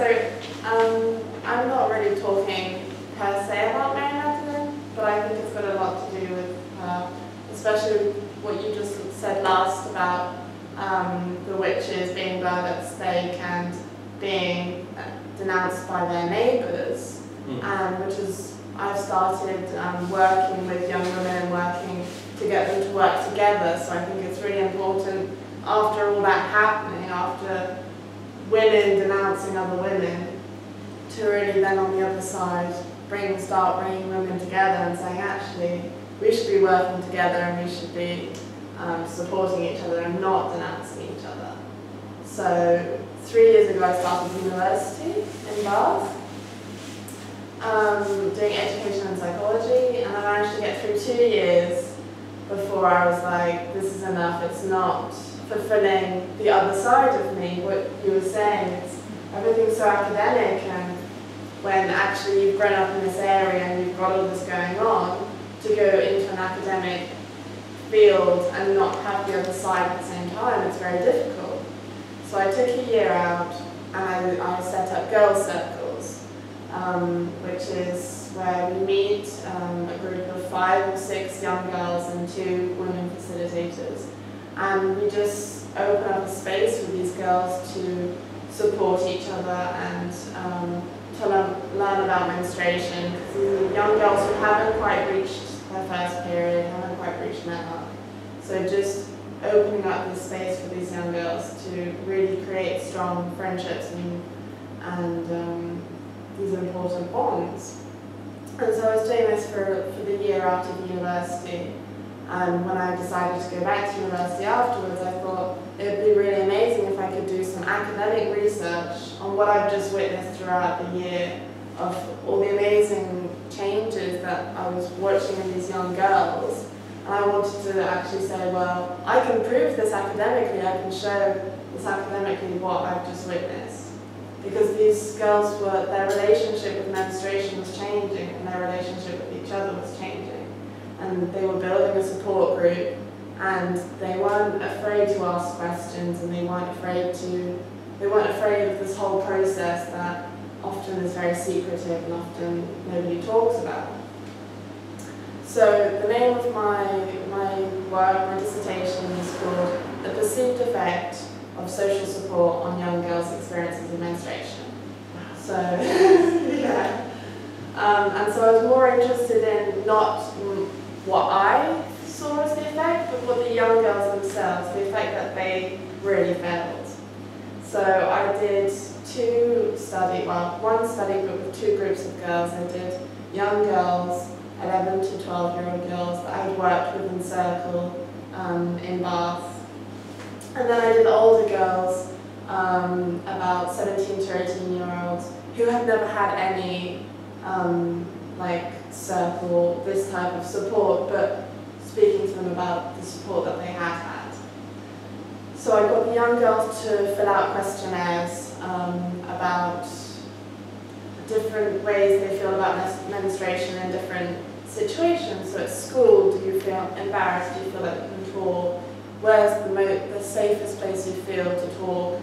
so um, I'm not really talking per se about Mary Magdalene, but I think it's got a lot to do with her, especially what you just said last about um, the witches being burned at stake and being denounced by their neighbours, Mm. um, which is I've started um, working with young women, working to get them to work together. So I think it's really important after all that happening, after women denouncing other women, to really then on the other side bring start bringing women together and saying actually we should be working together and we should be um, supporting each other and not denouncing each other. So three years ago I started university in Bath um, doing education and psychology, and I managed to get through two years before I was like, this is enough, it's not fulfilling the other side of me, what you were saying, it's everything's so academic, and when actually you've grown up in this area and you've got all this going on, to go into an academic field and not have the other side at the same time, it's very difficult. So I took a year out and I, set up girls' circles um, which is where we meet um, a group of five or six young girls and two women facilitators. And we just open up a space for these girls to support each other and um, to learn, learn about menstruation. Because these are young girls who haven't quite reached their first period, haven't quite reached menarche. So just opening up this space for these young girls to really create strong friendships and, and um, these important bonds. And so I was doing this for, for the year after the university. And when I decided to go back to university afterwards, I thought it would be really amazing if I could do some academic research on what I've just witnessed throughout the year of all the amazing changes that I was watching in these young girls. And I wanted to actually say, well, I can prove this academically, I can show this academically what I've just witnessed because these girls were, their relationship with menstruation was changing and their relationship with each other was changing. And they were building a support group and they weren't afraid to ask questions and they weren't afraid to, they weren't afraid of this whole process that often is very secretive and often nobody talks about. So the name of my, my work, my dissertation is called The Perceived Effect of social support on young girls' experiences of menstruation. So, yeah. Um, and so I was more interested in not what I saw as the effect, but what the young girls themselves, the effect that they really felt. So I did two study, well, one study group with two groups of girls. I did young girls, 11 to 12 year old girls that I had worked with in Circle um, in Bath and then I did older girls, um, about 17 to 18 year olds, who had never had any um, like circle, this type of support, but speaking to them about the support that they had had. So I got the young girls to fill out questionnaires um, about different ways they feel about menstruation in different situations. So at school, do you feel embarrassed? Do you feel like you can talk? where's the, the safest place you feel to talk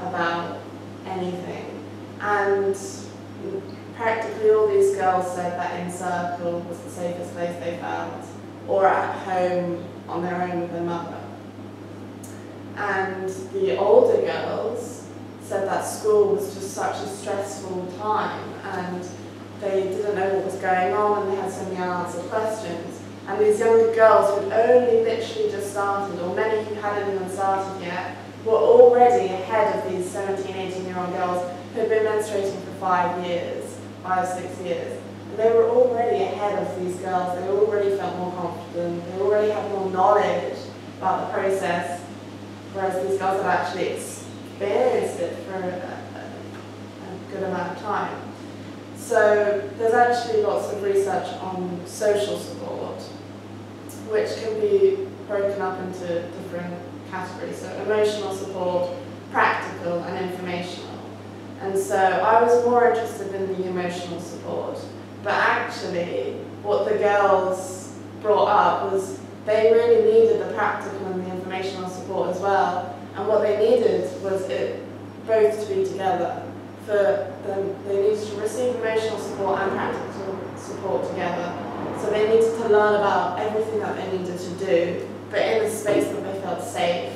about anything? And practically all these girls said that in circle was the safest place they felt, or at home on their own with their mother. And the older girls said that school was just such a stressful time and they didn't know what was going on and they had so many unanswered questions. And these younger girls who only literally just started, or many who hadn't even started yet, were already ahead of these 17, 18 year old girls who had been menstruating for five years, five, six years. And they were already ahead of these girls. They already felt more confident. They already had more knowledge about the process, whereas these girls had actually experienced it for a, a good amount of time. So there's actually lots of research on social support, which can be broken up into different categories. So emotional support, practical and informational. And so I was more interested in the emotional support. But actually, what the girls brought up was they really needed the practical and the informational support as well. And what they needed was it both to be together for them, they needed to receive emotional support and practical support together. So they needed to learn about everything that they needed to do, but in a space that they felt safe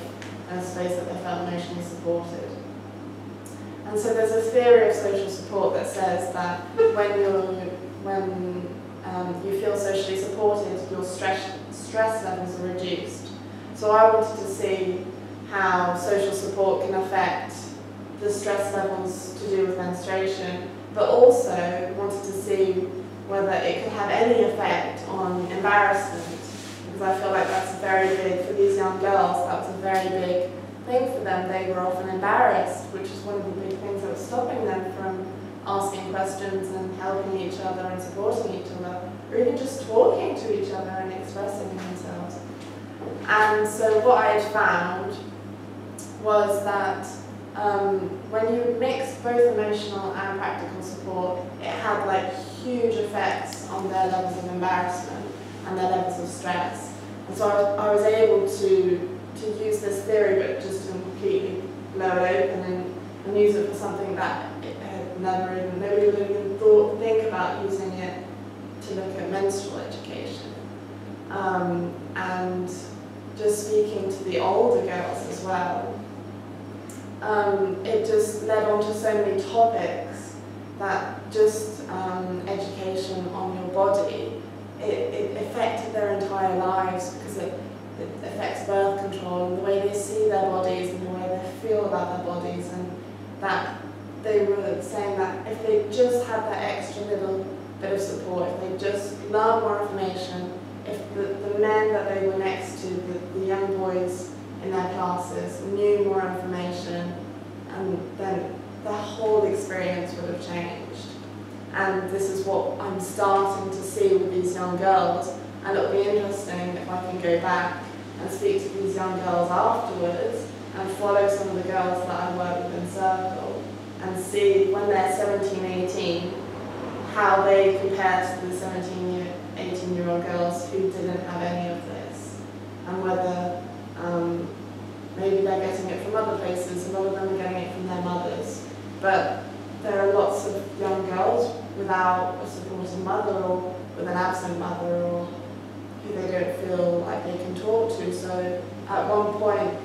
and a space that they felt emotionally supported. And so there's a theory of social support that says that when you're when um, you feel socially supported, your stress stress levels are reduced. So I wanted to see how social support can affect the stress levels to do with menstruation, but also wanted to see whether it could have any effect on embarrassment, because I feel like that's very big for these young girls, that was a very big thing for them. They were often embarrassed, which is one of the big things that was stopping them from asking questions and helping each other and supporting each other, or even just talking to each other and expressing themselves. And so what I had found was that um, when you mix both emotional and practical support, it had like huge effects on their levels of embarrassment and their levels of stress. And so I, I was able to, to use this theory, but just to completely blow it open and, and use it for something that had never even, nobody would even thought, think about using it to look at menstrual education. Um, and just speaking to the older girls as well, um, it just led on to so many topics that just um, education on your body, it, it affected their entire lives because it, it affects birth control and the way they see their bodies and the way they feel about their bodies and that they were saying that if they just had that extra little bit of support, if they just learned more information, if the, the men that they were next to, the, the young boys in their classes knew more information and then the whole experience would have changed. And this is what I'm starting to see with these young girls and it'll be interesting if I can go back and speak to these young girls afterwards and follow some of the girls that I work with in Circle and see when they're 17, 18, how they compare to the 17, 18 year old girls who didn't have any of this and whether um, maybe they're getting it from other places, a lot of them are getting it from their mothers. But there are lots of young girls without a supportive mother or with an absent mother or who they don't feel like they can talk to. So at one point,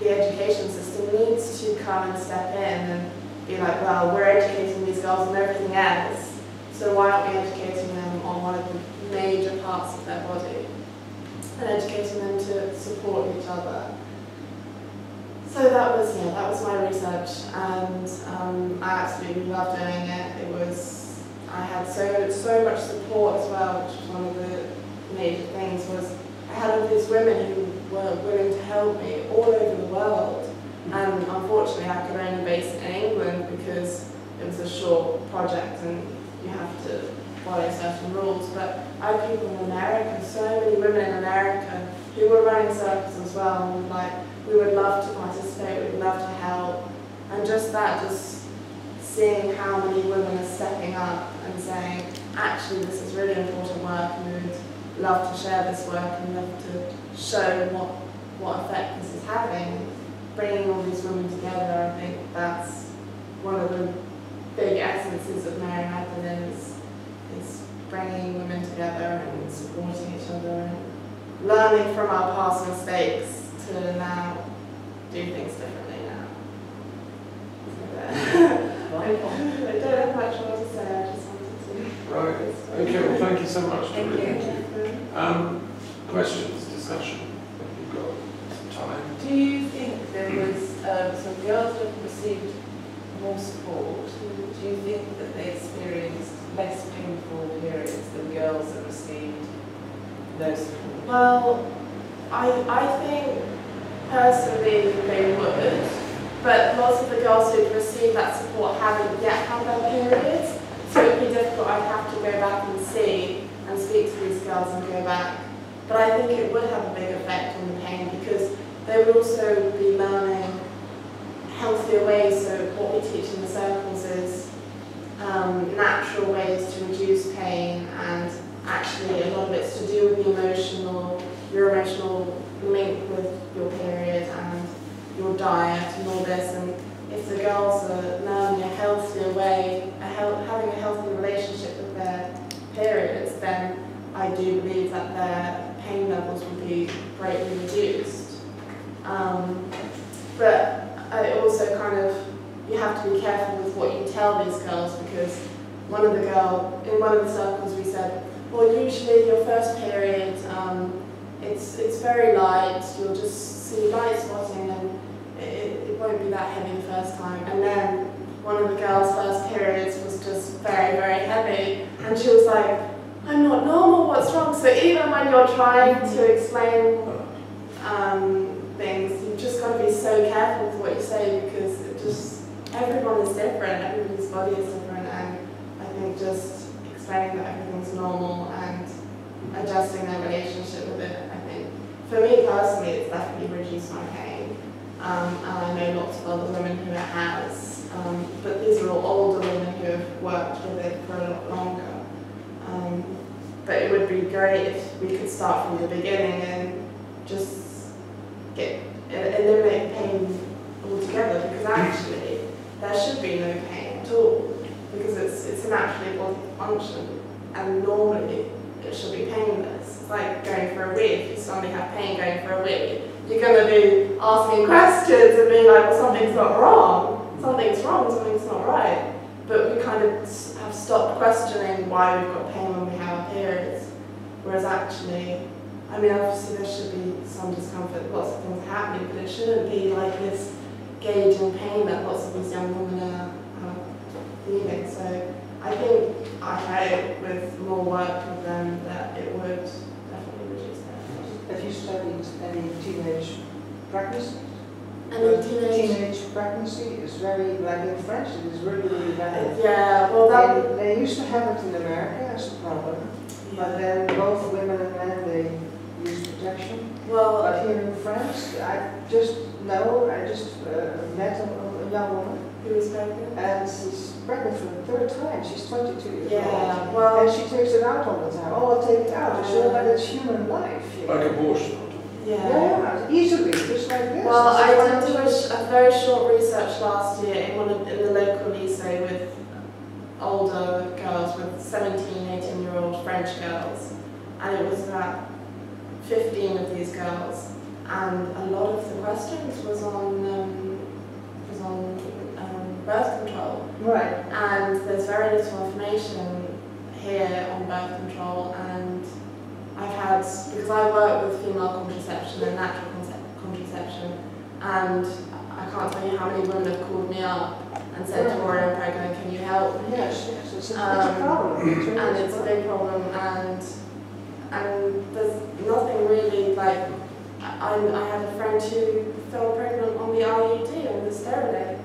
the education system needs to come and step in and be like, well, we're educating these girls on everything else, so why aren't we educating them on one of the major parts of their body? And educating them to support each other. So that was, yeah, that was my research and um, I absolutely loved doing it. It was, I had so, so much support as well, which was one of the major things was I had all these women who were willing to help me all over the world. And unfortunately I could only base it in England because it was a short project and you have to follow certain rules. But I had people in America, so many women in America who were running circles as well and like, we would love to participate, we would love to help. And just that, just seeing how many women are stepping up and saying, actually this is really important work and we would love to share this work and love to show what, what effect this is having. Bringing all these women together, I think that's one of the big essences of Mary Magdalene is, is bringing women together and supporting each other and learning from our past mistakes to now do things differently now. So I don't have much more to say, I just wanted to. Right, okay, well thank you so much. Thank you. Um, questions, discussion, you've got some time. Do you think there was, um, some girls have received more support, do you think that they experienced less painful periods than girls that received no support? Well, I, I think personally they would, but lots of the girls who'd received that support haven't yet had their periods, so it'd be difficult. I'd have to go back and see and speak to these girls and go back. But I think it would have a big effect on the pain because they would also be learning healthier ways. So what we teach in the circles is um, natural ways to reduce pain and actually a lot of it's to do with the emotional, your emotional link with your period and your diet and all this. And if the girls are learning a healthier way, a health, having a healthy relationship with their periods, then I do believe that they're pain levels would be greatly reduced. Um, but I also kind of, you have to be careful with what you tell these girls because one of the girl, in one of the circles we said, well usually your first period, um, it's, it's very light, you'll just see light spotting and it, it, it won't be that heavy the first time. And then one of the girls' first periods was just very, very heavy and she was like, not normal. What's wrong? So even when you're trying to explain um, things, you've just got to be so careful with what you say because it just everyone is different, everybody's body is different, and I think just explaining that everything's normal and adjusting their relationship with it. I think for me personally, it's definitely reduced my pain, um, and I know lots of other women who it has. Um, but these are all older women who have worked with it for a lot longer. Um, but it would be great if we could start from the beginning and just get eliminate pain altogether because actually there should be no pain at all because it's it's a naturally body function and normally it should be painless. Like going for a wee. If you suddenly have pain going for a wee, you're going to be asking questions and being like, well, something's not wrong, something's wrong, something's not right. But we kind of have stopped questioning why we've got pain when we have our periods. Whereas actually, I mean, obviously there should be some discomfort, lots of things happening, but it shouldn't be like this gauging pain that lots of these young women are, feeling. So I think I hope with more work with them that it would definitely reduce that. Have you studied any teenage pregnancy? And the teenage, Teenage pregnancy is very, like in France, it is really, really bad. yeah, well that, They, they used to have it in America as a problem, but then both women and men, they use protection. well, But here in France, I just know, I just uh, met a, a young woman, who is pregnant? and she's pregnant for the third time, she's 22 years Yeah, old. well, And she takes it out all the time, oh, I'll take it out, it's all, but it's human life. you know. Like abortion. yeah. Yeah, easily, like. Well, I did do a, a very short research last year in one of, in the local lycée with older girls, with 17, 18 year old French girls, and it was about 15 of these girls, and a lot of the questions was on um, was on um, birth control, Right, and there's very little information here on birth control, and I've had, because I work with female contraception and natural contraception, and I can't tell you how many women have called me up and said, Tori, I'm pregnant, can you help? yes, yes, it's a, it's a Um, problem. It's really And it's a big problem, and, and there's nothing really, like, I, I had a friend who fell pregnant on the IUD, on the steroid,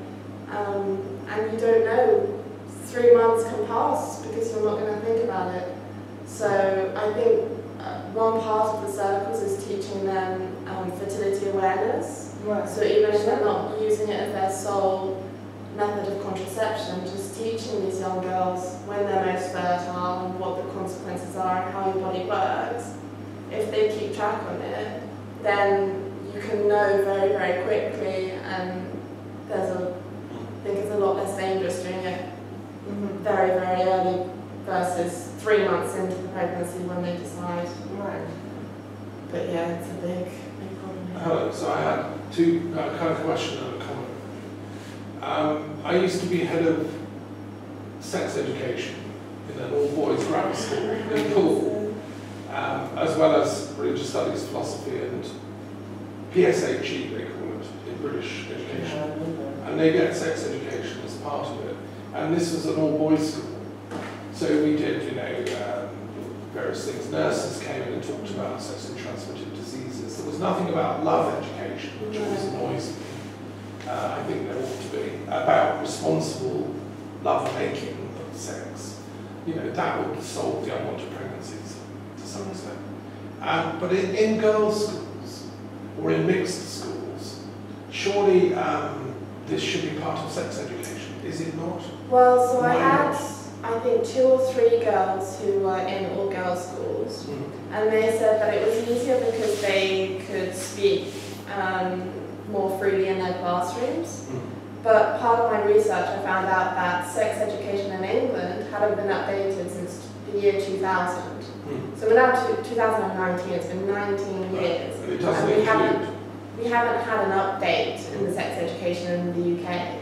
um, and you don't know, three months can pass because you're not going to think about it. So I think uh, one part of the circles is teaching them um, fertility awareness. Right. So even if they're not using it as their sole method of contraception, just teaching these young girls when they're most fertile and what the consequences are and how your body works. If they keep track on it, then you can know very, very quickly and there's a, I think it's a lot less dangerous doing it Mhm. very, very early versus three months into the pregnancy when they decide. Right. But yeah, it's a big, big problem. Hello, so I had two, uh, kind of question and a comment. Um, I used to be head of sex education in an all-boys grammar school in Poole, um, as well as religious studies, philosophy and PSHE, they call it, in British education. And they get sex education as part of it. And this was an all-boys school. So we did, you know, um, various things. Nurses came in and talked about sexually transmitted diseases. There was nothing about love education, which always annoys me. Uh, I think there ought to be about responsible love making of sex. You know, that would solve the unwanted pregnancies to some extent. Um, but in, in girls' schools or in mixed schools, surely um, this should be part of sex education, is it not? Well, so I had? I think, two or three girls who were in all girls schools, and they said that it was easier because they could speak um, more freely in their classrooms. But part of my research, I found out that sex education in England hadn't been updated since the year 2000. Mm. So we're now to 2019, it's been 19 years. And we haven't- We haven't had an update in the sex education in the UK.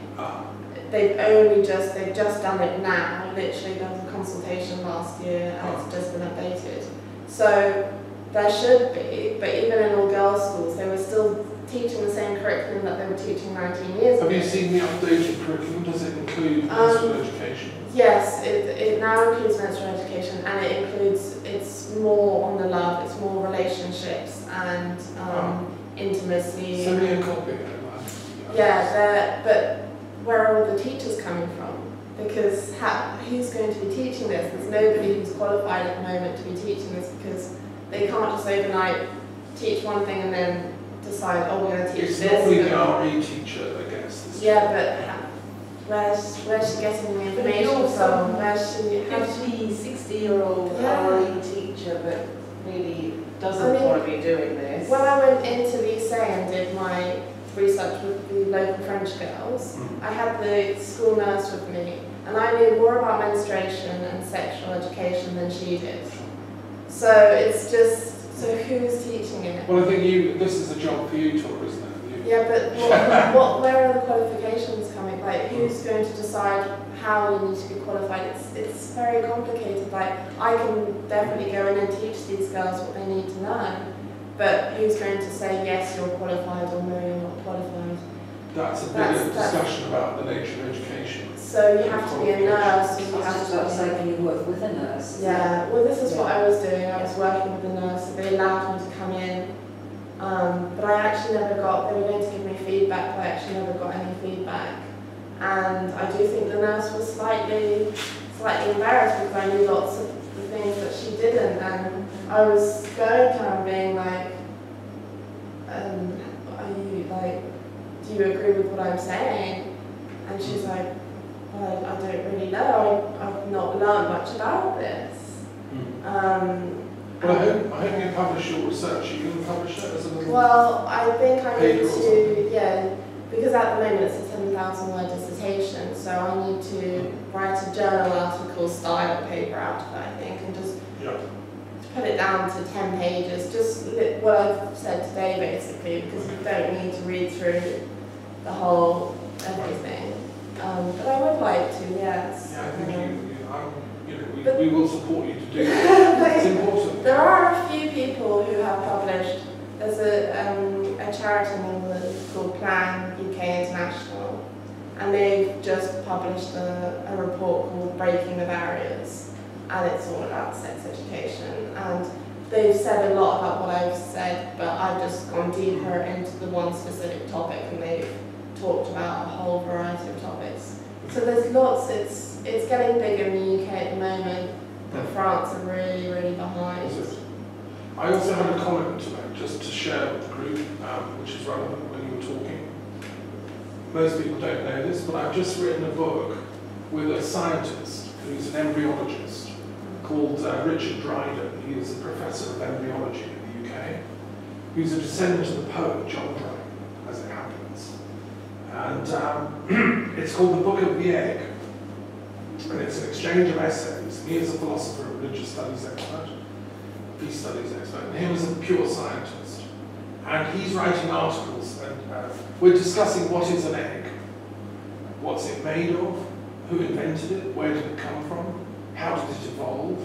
They've only just, they've just done it now, literally there was a consultation last year and it's just been updated. So there should be, but even in all girls schools, they were still teaching the same curriculum that they were teaching 19 years ago. Have you seen the updated curriculum? Does it include Um, menstrual education? Yes, it, it now includes menstrual education and it includes, it's more on the love, it's more relationships and um, intimacy. Send me a copy. Yeah, but where are all the teachers coming from? Because how, who's going to be teaching this? There's nobody who's qualified at the moment to be teaching this because they can't just overnight teach one thing and then decide, oh, we're going to teach It's this. normally and- the RE teacher that gets this. Yeah, but where's, where's she getting the But if you're information some from? Where's she, how 50, 60 year old Yeah. RE teacher that really doesn't mean, want to be doing this. When I went into lycée and did my research with the local French girls, Mm. I had the school nurse with me, and I knew more about menstruation and sexual education than she did. So it's just, so who's teaching it? Well, I think you, this is a job for you, Tor, isn't it? You- Yeah, but what, what, where are the qualifications coming? Like, who's going to decide how you need to be qualified? It's, it's very complicated. Like, I can definitely go in and teach these girls what they need to learn, but who's going to say, yes, you're qualified, or no, you're not qualified? That's a That's- bigger that's- discussion about the nature of education. So you have to be a nurse, or you have to say, be... can you work with a nurse? Yeah, well, this is what I was doing. I was working with the nurse, so they allowed me to come in. Um, but I actually never got, they were going to give me feedback, but I actually never got any feedback. And I do think the nurse was slightly, slightly embarrassed because I knew lots of the things that she didn't. And I was going kind of being like, um, are you like, do you agree with what I'm saying? And she's like, well, I don't really know. I, I've not learned much about this. Um, Well, I hope, I hope you publish your research. You can publish it as a little. well, I think I need to, yeah, because at the moment it's a 7,000 word dissertation, so I need to write a journal article style paper out of it, I think, and just Yeah. Put it down to 10 pages, just what I've said today basically, because you don't need to read through the whole everything. Um, but I would like to, yes. Yeah, I think you, Um, you, you know, we, we will support you to do that. It's important. There are a few people who have published. There's a, um, a charity in England called Plan UK International, and they've just published a, a report called Breaking the Barriers, and it's all about sex education. And they've said a lot about what I've said, but I've just gone deeper into the one specific topic, and they've talked about a whole variety of topics. So there's lots. It's it's getting bigger in the UK at the moment, but France are really, really behind. I also had a comment to make, just to share with the group, um, which is relevant when you were talking. Most people don't know this, but I've just written a book with a scientist who's an embryologist called uh, Richard Dryden. He is a professor of embryology in the UK, He's a descendant of the poet John Dryden, as it happens. And um, it's called The Book of the Egg. And it's an exchange of essays. He is a philosopher and religious studies expert peace studies expert, and he was a pure scientist. And he's writing articles, and uh, we're discussing what is an egg, what's it made of, who invented it, where did it come from, how did it evolve,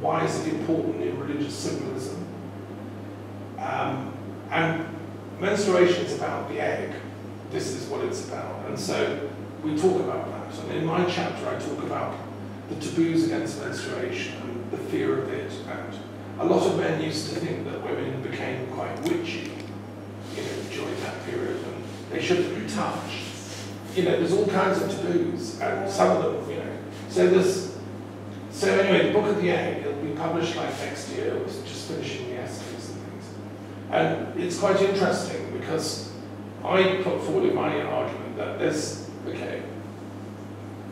why is it important in religious symbolism. Um, and menstruation is about the egg. This is what it's about. And so we talk about that. And in my chapter, I talk about the taboos against menstruation and the fear of it. And a lot of men used to think that women became quite witchy, you know, during that period, and they shouldn't be touched. You know, there's all kinds of taboos, and some of them, you know. So there's, so anyway, the book of the egg, it'll be published like next year. We're just finishing the essays and things, and it's quite interesting because I put forward in my argument that there's okay.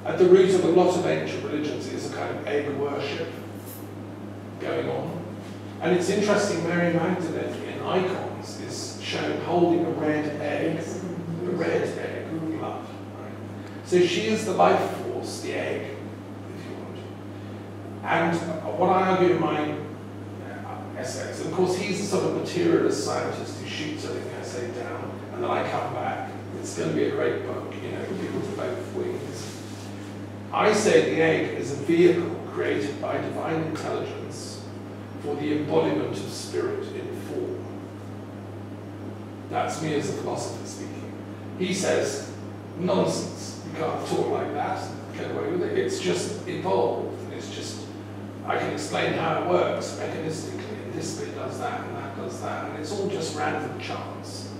At the root of a lot of ancient religions is a kind of egg worship going on. And it's interesting, Mary Magdalene in icons is shown holding a red egg, a red egg. Right? So she is the life force, the egg. And what I argue in my uh, essays, of course he's the sort of materialist scientist who shoots everything I say down, and then I come back It's going to be a great book, you know, People to Both Wings. I say the egg is a vehicle created by divine intelligence for the embodiment of spirit in form. That's me as a philosopher speaking. He says, nonsense, you can't talk like that, get away with it. It's just evolved, I can explain how it works mechanistically, and this bit does that, and that does that, and it's all just random chance.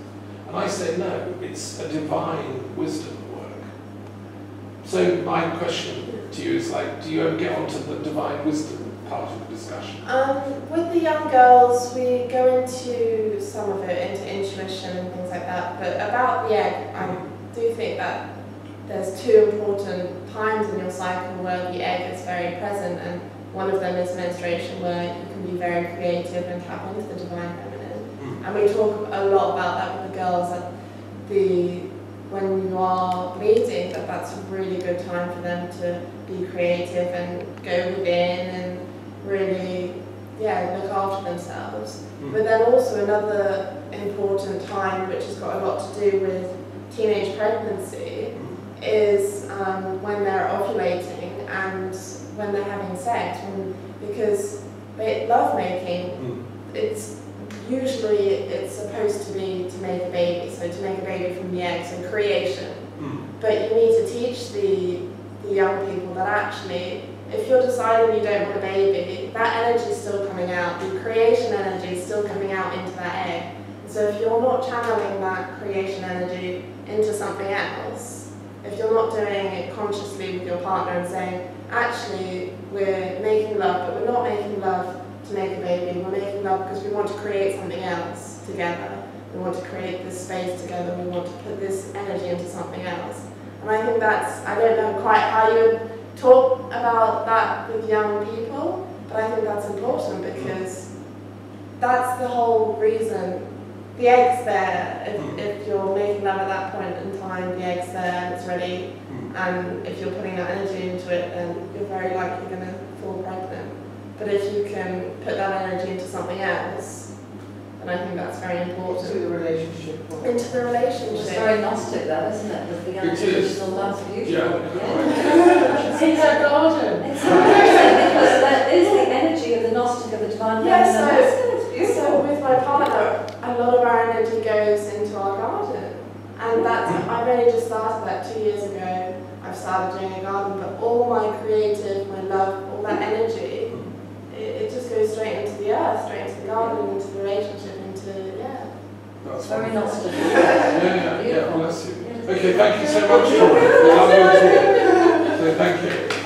And I say, no, it's a divine wisdom work. So my question to you is like, do you ever get onto the divine wisdom part of the discussion? Um, with the young girls, we go into some of it, into intuition and things like that. But about the egg, I do think that there's two important times in your cycle where the egg is very present, and one of them is menstruation, where you can be very creative and tap into the divine feminine. And we talk a lot about that with the girls, that the when you are bleeding, that that's a really good time for them to be creative and go within and really, yeah, look after themselves. Mm. But then also another important time, which has got a lot to do with teenage pregnancy, is um, when they're ovulating and when they're having sex. When, because ba- love making, Mm. it's usually it's supposed to be to make a baby, so to make a baby from the egg, so creation. Mm. But you need to teach the, the young people that actually, if you're deciding you don't want a baby, that energy is still coming out. The creation energy is still coming out into that egg. So if you're not channeling that creation energy into something else, if you're not doing it consciously with your partner and saying, actually, we're making love, but we're not making love to make a baby, we're making love because we want to create something else together. We want to create this space together, we want to put this energy into something else. And I think that's, I don't know quite how you would talk about that with young people, but I think that's important because that's the whole reason. The egg's there. If, if you're making love at that point in time, the egg's there it's ready. And if you're putting that energy into it, then you're very likely going to fall pregnant. But if you can put that energy into something else, then I think that's very important To the relationship. point. Into the relationship. It's very Gnostic that, isn't it? With the It is. unconditional love, beautiful. Yeah. It's in her garden. It's interesting because that is the energy of the Gnostic of the divine Yeah, feminine. so- That's- It's beautiful. So with my partner, a lot of our energy goes into our garden. And that's, I really just started that two years ago. I've started doing a garden, but all my creative, my love, all that energy, it, it just goes straight into the earth, straight into the garden, into the relationship, into, yeah. That's Very nice. Gnostic. Yeah, yeah, yeah, Beautiful. bless you. Okay, thank you so much, For Lovely talk. So thank you. Thank you.